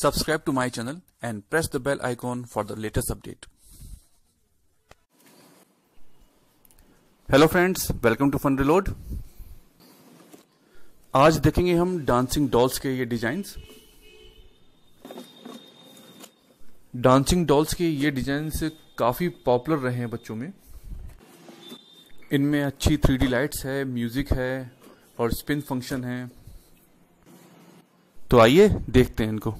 Subscribe to my channel and press the bell icon for the latest update. Hello friends welcome to fun reload आज देखेंगे हम dancing dolls के ये designs dancing dolls के ये designs काफ़ी popular रहे हैं बच्चों में. इनमें अच्छी थ्री लाइट्स है म्यूज़िक है और स्पिन फ़ंक्शन है. तो आइए देखते हैं इनको।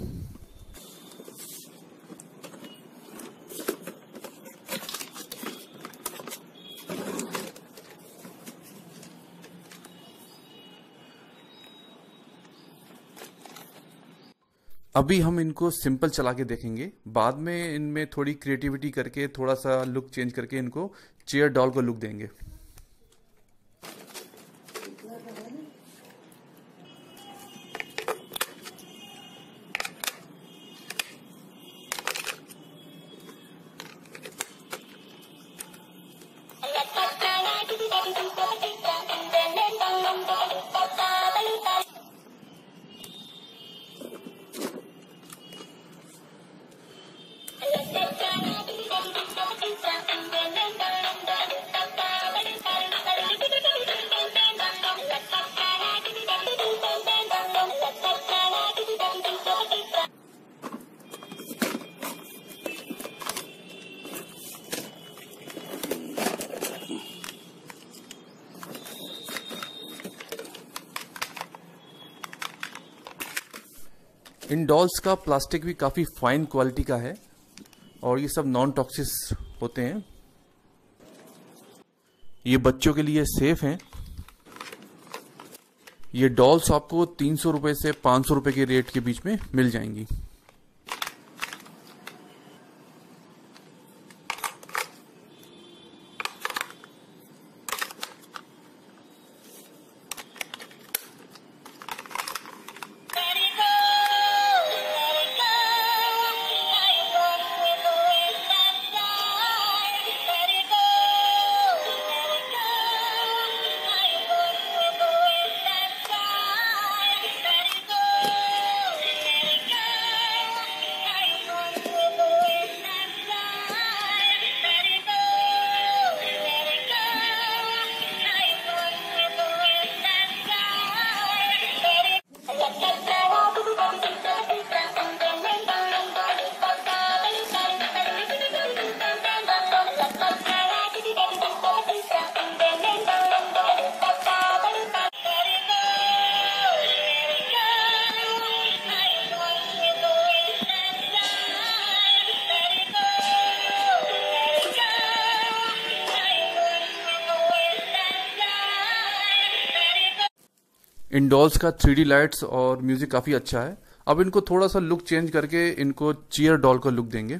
अभी हम इनको सिंपल चला के देखेंगे। बाद में इनमें थोड़ी क्रिएटिविटी करके, थोड़ा सा लुक चेंज करके इनको चेयर डॉल को लुक देंगे। इन डॉल्स का प्लास्टिक भी काफ़ी फाइन क्वालिटी का है और ये सब नॉन टॉक्सिस होते हैं। ये बच्चों के लिए सेफ़ हैं। ये डॉल्स आपको तीन सौ रुपए से पाँच सौ रुपए के रेट के बीच में मिल जाएँगी। इन डॉल्स का थ्री लाइट्स और म्यूज़िक काफ़ी अच्छा है। अब इनको थोड़ा सा लुक चेंज करके इनको चेयर डॉल का लुक देंगे।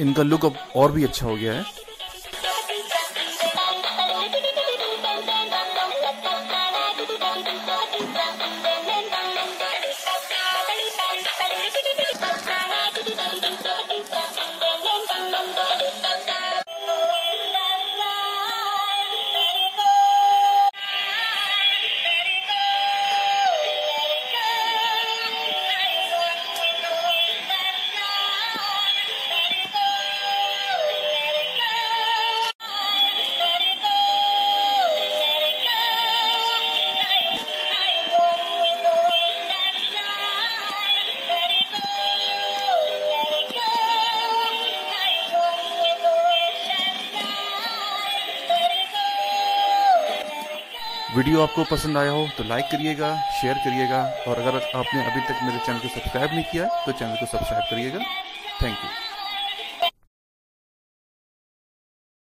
इनका लुक अब और भी अच्छा हो गया है Thank you. वीडियो आपको पसंद आया हो तो लाइक करिएगा शेयर करिएगा और अगर आपने अभी तक मेरे चैनल को सब्सक्राइब नहीं किया तो चैनल को सब्सक्राइब करिएगा। Thank you